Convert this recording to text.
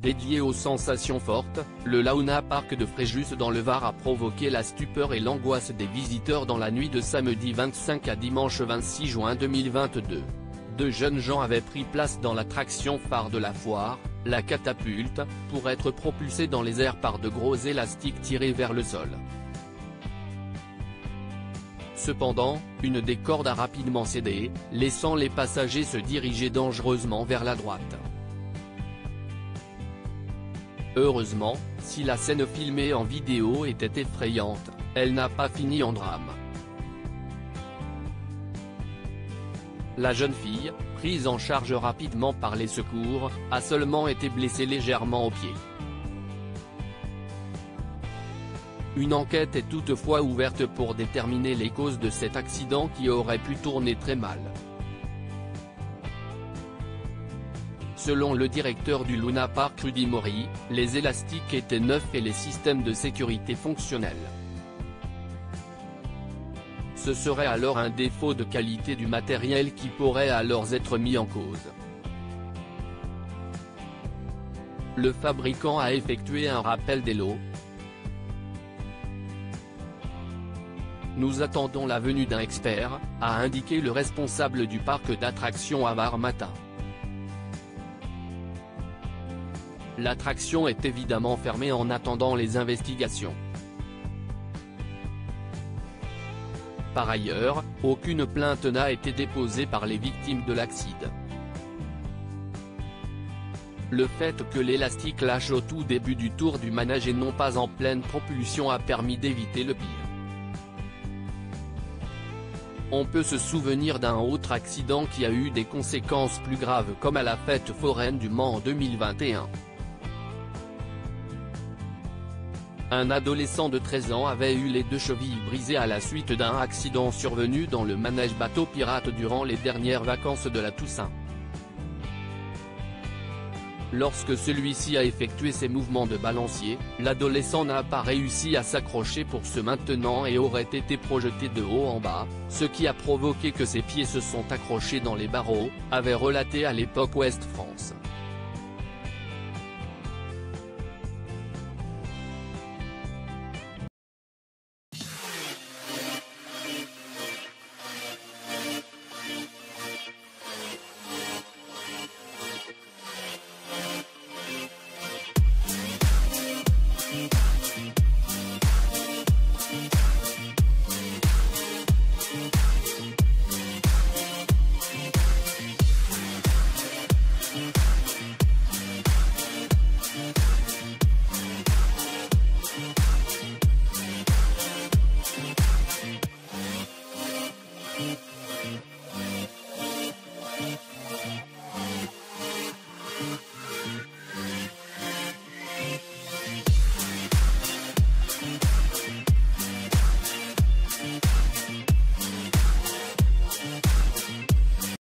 Dédié aux sensations fortes, le Launa Park de Fréjus dans le Var a provoqué la stupeur et l'angoisse des visiteurs dans la nuit de samedi 25 à dimanche 26 juin 2022. Deux jeunes gens avaient pris place dans l'attraction phare de la foire, la catapulte, pour être propulsés dans les airs par de gros élastiques tirés vers le sol. Cependant, une des cordes a rapidement cédé, laissant les passagers se diriger dangereusement vers la droite. Heureusement, si la scène filmée en vidéo était effrayante, elle n'a pas fini en drame. La jeune fille, prise en charge rapidement par les secours, a seulement été blessée légèrement au pied. Une enquête est toutefois ouverte pour déterminer les causes de cet accident qui aurait pu tourner très mal. Selon le directeur du Luna Park Rudy Mori, les élastiques étaient neufs et les systèmes de sécurité fonctionnels. Ce serait alors un défaut de qualité du matériel qui pourrait alors être mis en cause. Le fabricant a effectué un rappel des lots. Nous attendons la venue d'un expert, a indiqué le responsable du parc d'attractions Avar Matin. L'attraction est évidemment fermée en attendant les investigations. Par ailleurs, aucune plainte n'a été déposée par les victimes de l'accident. Le fait que l'élastique lâche au tout début du tour du manège et non pas en pleine propulsion a permis d'éviter le pire. On peut se souvenir d'un autre accident qui a eu des conséquences plus graves comme à la fête foraine du Mans en 2021. Un adolescent de 13 ans avait eu les deux chevilles brisées à la suite d'un accident survenu dans le manège bateau pirate durant les dernières vacances de la Toussaint. Lorsque celui-ci a effectué ses mouvements de balancier, l'adolescent n'a pas réussi à s'accrocher pour se maintenant et aurait été projeté de haut en bas, ce qui a provoqué que ses pieds se sont accrochés dans les barreaux, avait relaté à l'époque Ouest France.